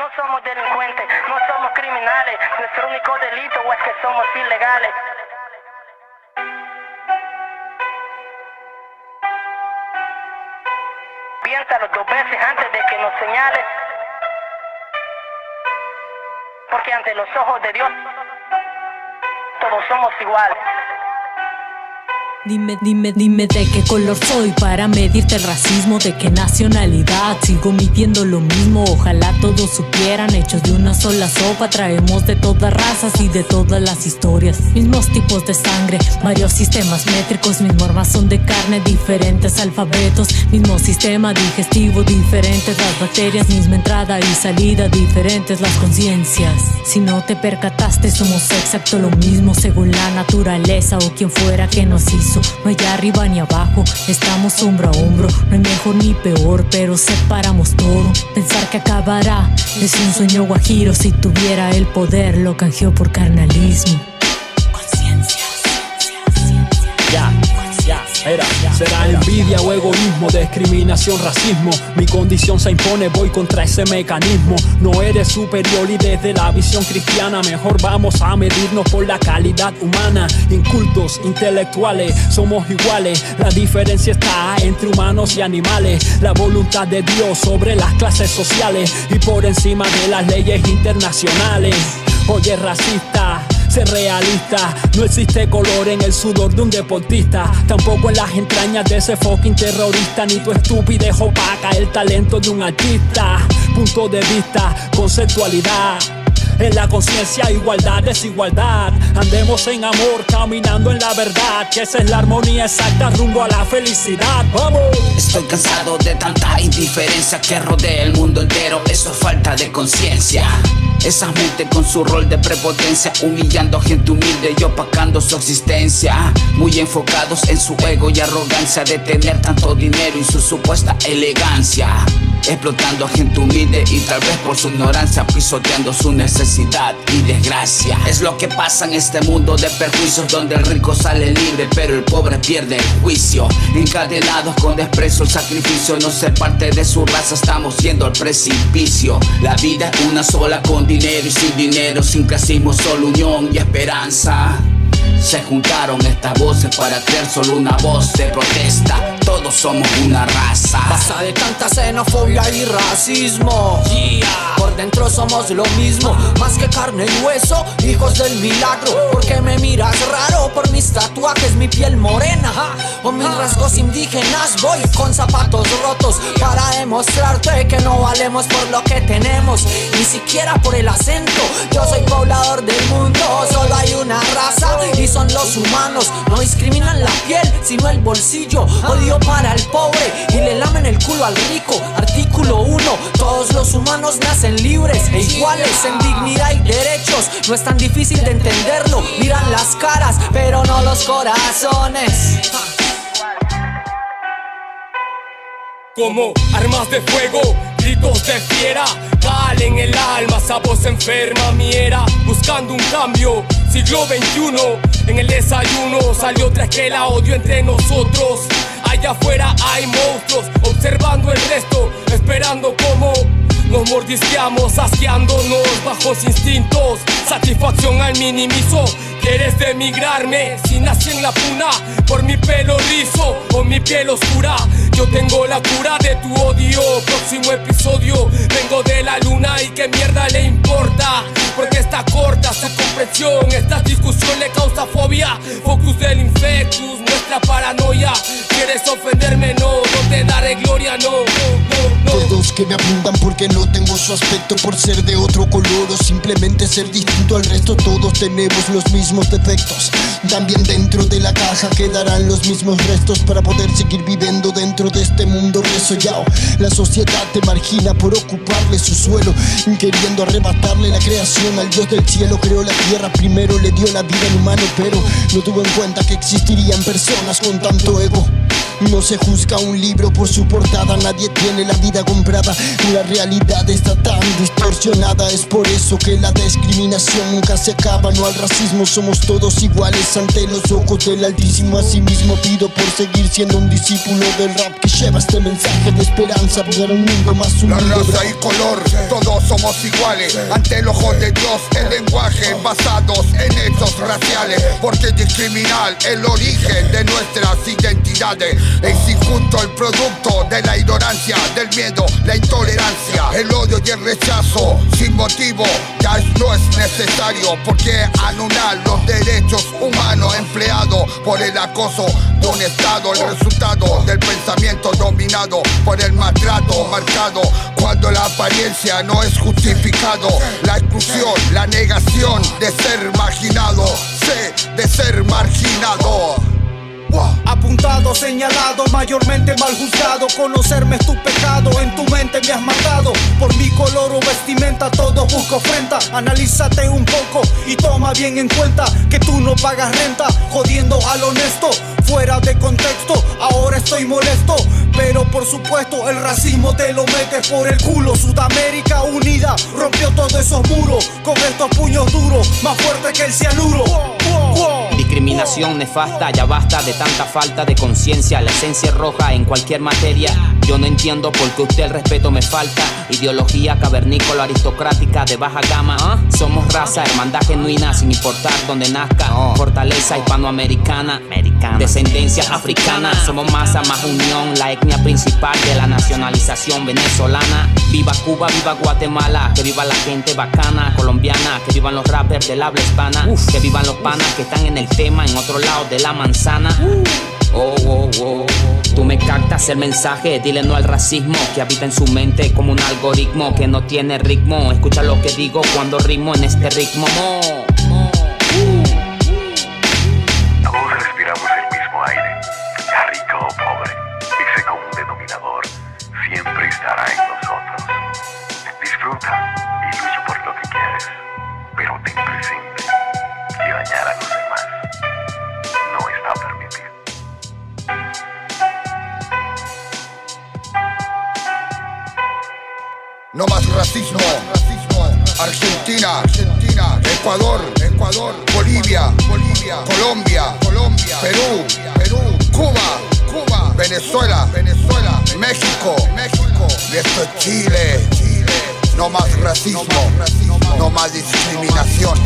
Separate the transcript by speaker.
Speaker 1: No somos delincuentes, no somos criminales. Nuestro único delito es que somos ilegales. Piénsalo dos veces antes de que nos señales. Porque ante los ojos de Dios, todos somos iguales.
Speaker 2: Dime, dime, dime de qué color soy para medirte el racismo, de qué nacionalidad. Sigo midiendo lo mismo, ojalá todos supieran. Hechos de una sola sopa, traemos de todas razas y de todas las historias. Mismos tipos de sangre, varios sistemas métricos, mismo armazón de carne, diferentes alfabetos. Mismo sistema digestivo, diferentes las bacterias, misma entrada y salida, diferentes las conciencias. Si no te percataste, somos exacto lo mismo según la naturaleza o quien fuera que nos hizo. No hay arriba ni abajo, estamos hombro a hombro. No hay mejor ni peor, pero separamos todo. Pensar que acabará es un sueño guajiro. Si tuviera el poder, lo canjeó por carnalismo.
Speaker 3: Será envidia o egoísmo, discriminación, racismo. Mi condición se impone, voy contra ese mecanismo. No eres superior y desde la visión cristiana, mejor vamos a medirnos por la calidad humana. Incultos, intelectuales, somos iguales. La diferencia está entre humanos y animales. La voluntad de Dios sobre las clases sociales y por encima de las leyes internacionales. Oye, racista. Ser realista, no existe color en el sudor de un deportista, tampoco en las entrañas de ese fucking terrorista, ni tu estupidez opaca el talento de un artista. Punto de vista, conceptualidad. En la conciencia, igualdad, desigualdad. Andemos en amor, caminando en la verdad. Que esa es la armonía exacta rumbo a la felicidad. ¡Vamos!
Speaker 4: Estoy cansado de tanta indiferencia que rodea el mundo entero. Eso es falta de conciencia. Esa mente con su rol de prepotencia, humillando a gente humilde y opacando su existencia. Muy enfocados en su ego y arrogancia de tener tanto dinero y su supuesta elegancia. Explotando a gente humilde y tal vez por su ignorancia pisoteando su necesidad y desgracia. Es lo que pasa en este mundo de perjuicios donde el rico sale libre pero el pobre pierde el juicio. Encadenados con desprecio el sacrificio, no ser parte de su raza estamos yendo al precipicio. La vida es una sola con dinero y sin dinero, sin clasismo, solo unión y esperanza. Se juntaron estas voces para crear solo una voz de protesta. Todos somos una raza.
Speaker 5: Pasa de tanta xenofobia y racismo. Dentro somos lo mismo, más que carne y hueso, hijos del milagro. Porque me miras raro por mis tatuajes, mi piel morena o mis rasgos indígenas. Voy con zapatos rotos para demostrarte que no valemos por lo que tenemos, ni siquiera por el acento. Yo soy poblador del mundo, solo hay una raza y son los humanos. No discriminan la piel, sino el bolsillo. Odio para el pobre y le lamen el culo al rico. Artículo 1. Todos los humanos nacen libres e iguales en dignidad y derechos. No es tan difícil de entenderlo. Miran las caras, pero no los corazones.
Speaker 6: Como armas de fuego, gritos de fiera, cal en el alma, esa voz enferma miera, buscando un cambio, siglo XXI, en el desayuno salió otra esquela, odio entre nosotros, allá afuera hay monstruos, observando el resto, esperando como nos mordisqueamos, asqueándonos bajos instintos, satisfacción al minimizo. Quieres demigrarme si nací en la puna por mi pelo rizo o mi piel oscura. Yo tengo la cura de tu odio. Próximo episodio, vengo de la luna y qué mierda le importa. Porque está corta su comprensión. Esta discusión le causa fobia. Focus del infectus, nuestra paranoia. Quieres ofenderme,
Speaker 7: que me apuntan porque no tengo su aspecto por ser de otro color o simplemente ser distinto al resto. Todos tenemos los mismos defectos. También dentro de la caja quedarán los mismos restos para poder seguir viviendo dentro de este mundo resollado. La sociedad te margina por ocuparle su suelo, queriendo arrebatarle la creación al Dios del cielo. Creó la tierra primero, le dio la vida al humano, pero no tuvo en cuenta que existirían personas con tanto ego. No se juzga un libro por su portada, nadie tiene la vida comprada. La realidad está tan distorsionada, es por eso que la discriminación nunca se acaba. No al racismo, somos todos iguales ante los ojos del Altísimo. Asimismo pido por seguir siendo un discípulo del rap que lleva este mensaje de esperanza para un mundo más
Speaker 8: La
Speaker 7: unido.
Speaker 8: raza y color, todos somos iguales ante el ojo de Dios. El lenguaje basados en hechos raciales, porque discriminar el origen de nuestras identidades es injusto el producto de la ignorancia, del miedo, la intolerancia, el odio y el rechazo sin motivo. Ya no es necesario porque anular los derechos humanos empleados por el acoso de un Estado, el resultado del pensamiento dominado por el maltrato marcado cuando la apariencia no es justificado, la exclusión, la negación de ser marginado, sé de ser marginado.
Speaker 9: Apuntado, señalado, mayormente mal juzgado. Conocerme es tu pecado, en tu mente me has matado. Por mi color o vestimenta, todo busco ofrenda. Analízate un poco y toma bien en cuenta que tú no pagas renta, jodiendo al honesto. Fuera de contexto, ahora estoy molesto. Pero por supuesto, el racismo te lo metes por el culo. Sudamérica unida rompió todos esos muros con estos puños duros, más fuertes que el cianuro.
Speaker 10: Discriminación nefasta, ya basta de tanta falta de conciencia. La esencia es roja en cualquier materia. Yo no entiendo por qué usted el respeto me falta. Ideología cavernícola aristocrática de baja gama. ¿ah? Somos raza, hermandad genuina, sin importar dónde nazca. Fortaleza hispanoamericana, descendencia africana. Somos masa, más unión, la etnia principal de la nacionalización venezolana. Viva Cuba, viva Guatemala, que viva la gente bacana, colombiana, que vivan los rappers del habla hispana, que vivan los panas que están en el tema en otro lado de la manzana. Oh, oh, oh. Tú me captas el mensaje, dile no al racismo que habita en su mente como un algoritmo que no tiene ritmo. Escucha lo que digo cuando rimo en este ritmo.
Speaker 8: No más racismo. Argentina, Argentina, Ecuador, Ecuador, Bolivia, Bolivia, Colombia, Colombia, Perú, Perú, Cuba, Cuba, Venezuela, Venezuela, México, México, y esto es Chile, Chile. No más racismo, no más discriminación.